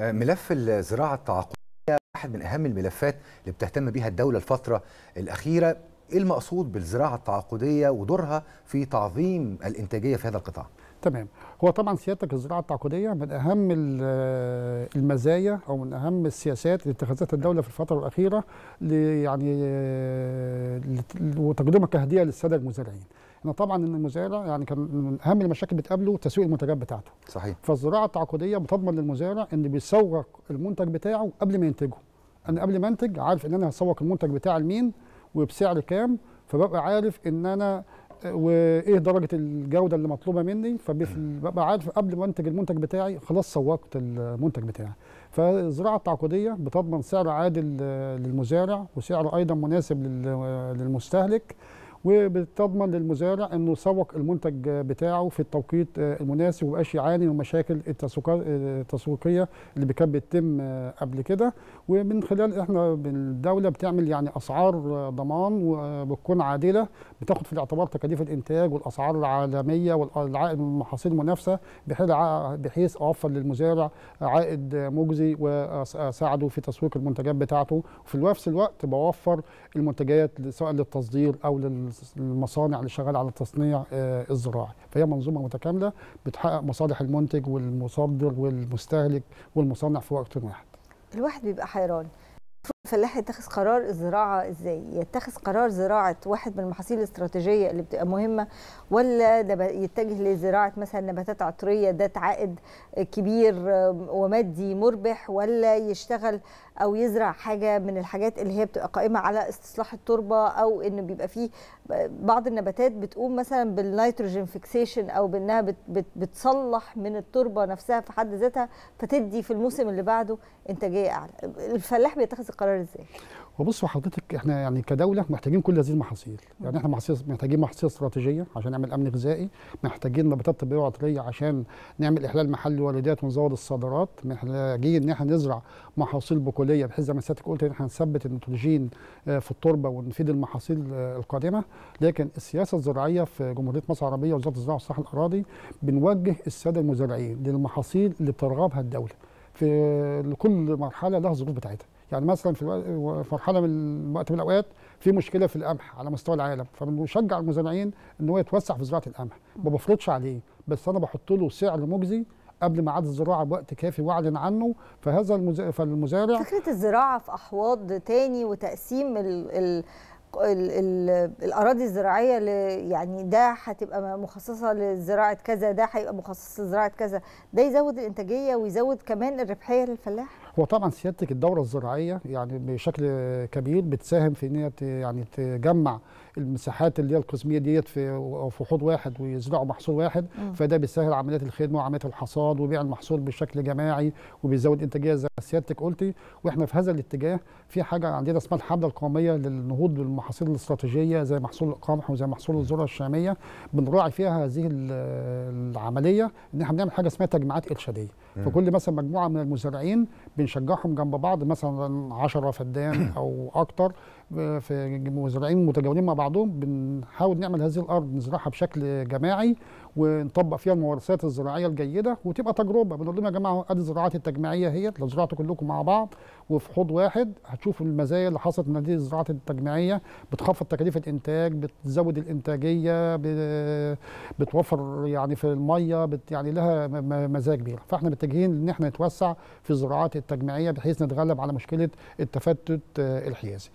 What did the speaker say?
ملف الزراعة التعاقدية واحد من أهم الملفات اللي بتهتم بيها الدولة الفترة الأخيرة. إيه المقصود بالزراعة التعاقدية ودورها في تعظيم الإنتاجية في هذا القطاع؟ تمام. هو طبعا سيادتك الزراعة التعاقدية من أهم ال- المزايا أو من أهم السياسات اللي اتخذتها الدولة في الفترة الأخيرة يعني آه، وتقديمها كهدية للسادة المزارعين. إن طبعا إن المزارع يعني كان من أهم المشاكل بتقابله تسويق المنتجات بتاعته. صحيح. فالزراعة التعاقدية بتضمن للمزارع إن بيسوق المنتج بتاعه قبل ما ينتجه. أنا قبل ما أنتج عارف إن أنا هسوق المنتج بتاعي لمين وبسعر كام فببقى عارف إن أنا وايه درجة الجودة اللي مطلوبة مني فببقى عارف قبل ما أنتج المنتج بتاعي خلاص سوقت المنتج بتاعي. فالزراعة التعاقدية بتضمن سعر عادل للمزارع وسعر أيضا مناسب لل- للمستهلك. وبتضمن للمزارع إنه يسوق المنتج بتاعه في التوقيت المناسب ومبقاش يعاني من مشاكل التسويقا- التسويقية اللي كانت بتتم قبل كده. ومن خلال إحنا الدولة بتعمل يعني أسعار ضمان وبتكون عادلة بتاخد في الاعتبار تكاليف الإنتاج والأسعار العالمية والعائد من المحاصيل المنافسة بحيث أوفر للمزارع عائد مجزي وأساعده في تسويق المنتجات بتاعته. وفي نفس الوقت بوفر المنتجات سواء للتصدير أو للمصانع اللي شغالة على التصنيع آه، الزراعي فهي منظومة متكاملة بتحقق مصالح المنتج والمصدر والمستهلك والمصنع في وقت واحد. الواحد بيبقى حيران. الفلاح يتخذ قرار الزراعة إزاي؟ يتخذ قرار زراعة واحد من المحاصيل الاستراتيجية اللي بتبقى مهمة ولا يتجه لزراعة مثلا نباتات عطرية ذات عائد كبير ومادي مربح ولا يشتغل أو يزرع حاجة من الحاجات اللي هي بتبقى قائمة على استصلاح التربة أو انه بيبقى فيه بعض النباتات بتقوم مثلا بال nitrogen fixation أو بإنها بت بت بتصلح من التربة نفسها في حد ذاتها فتدي في الموسم اللي بعده إنتاجية أعلى. الفلاح بيتخذ القرار إزاي؟ وبصوا حضرتك إحنا يعني كدولة محتاجين كل هذه المحاصيل. يعني إحنا محاصيل محتاجين محاصيل استراتيجية عشان نعمل أمن غذائي محتاجين نباتات طبيه وعطرية عشان نعمل إحلال محلي واردات ونزود الصادرات. محتاجين إن إحنا نزرع محاصيل بقولية بحيث زي ما سيادتك قلت إن إحنا نثبت النيتروجين آه، في التربة ونفيد المحاصيل آه، القادمة. لكن السياسة الزراعية في جمهورية مصر العربية وزاره الزراعة والصحة الأراضي بنوجه السادة المزارعين للمحاصيل اللي بترغبها الدولة. في لكل مرحلة لها الظروف بتاعتها. يعني مثلا في مرحلة من وقت من الأوقات في مشكلة في القمح على مستوى العالم. فبنشجع المزارعين إن هو يتوسع في زراعة القمح. ما بفرضش عليه بس أنا بحط له سعر مجزي قبل ميعاد الزراعة بوقت كافي وأعلن عنه. فهذا المزارع فالمزارع فكرة الزراعة في أحواض تاني وتقسيم ال ال ال ال الأراضي الزراعية ل- يعني ده هتبقى مخصصة لزراعة كذا ده هيبقى مخصص لزراعة كذا. ده يزود الإنتاجية ويزود كمان الربحية للفلاح. هو طبعا سيادتك الدوره الزراعية يعني بشكل كبير بتساهم في إن هي يعني تجمع المساحات اللي هي القسمية ديت في في حوض واحد ويزرعوا محصول واحد مم. فده بيسهل عمليات الخدمة وعمليات الحصاد وبيع المحصول بشكل جماعي وبيزود إنتاجية زي ما سيادتك قلتي وإحنا في هذا الاتجاه في حاجة عندنا اسمها الحمله القومية للنهوض بالمحاصيل الاستراتيجية زي محصول القمح وزي محصول الذرة الشامية بنراعي فيها هذه ال- العملية إن إحنا بنعمل حاجة اسمها تجمعات إرشادية. فكل مثلا مجموعة من المزارعين بنشجعهم جنب بعض مثلا 10 فدان أو أكتر في مزارعين متجاورين مع بعضهم بنحاول نعمل هذه الأرض نزرعها بشكل جماعي ونطبق فيها الممارسات الزراعية الجيدة وتبقى تجربة. بنقول لهم يا جماعة ادي الزراعات التجميعية هي لو زرعتوا كلكم مع بعض وفي حوض واحد. هتشوفوا المزايا اللي حصلت من هذه الزراعات التجميعية. بتخفض تكاليف الإنتاج بتزود الإنتاجية بتوفر يعني في المية بت يعني لها مزايا كبيرة. فاحنا متجهين إن إحنا نتوسع في الزراعات التجميعية بحيث نتغلب على مشكلة التفتت الحيازي.